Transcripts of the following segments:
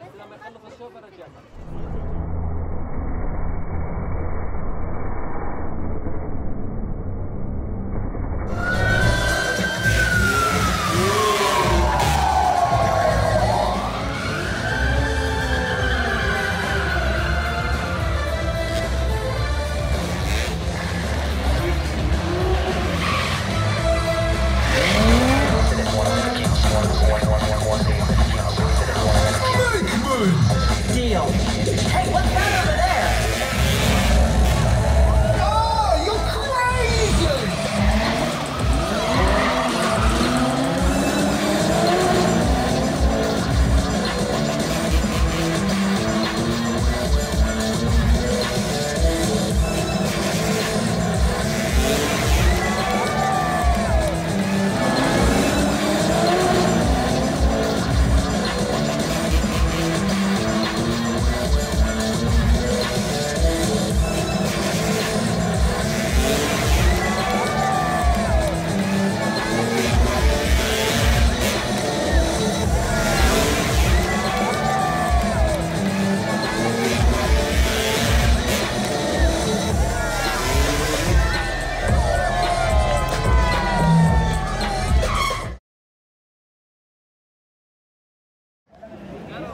لما يخلص الشوط ارجع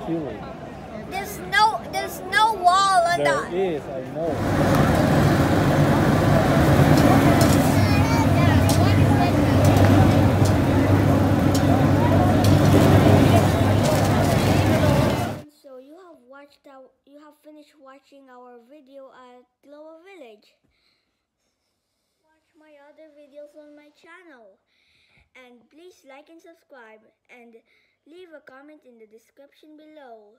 There's no there's no wall on There the is, I know. So you have watched our you have finished watching our video at Global Village. Watch my other videos on my channel. And please like and subscribe and leave a comment in the description below.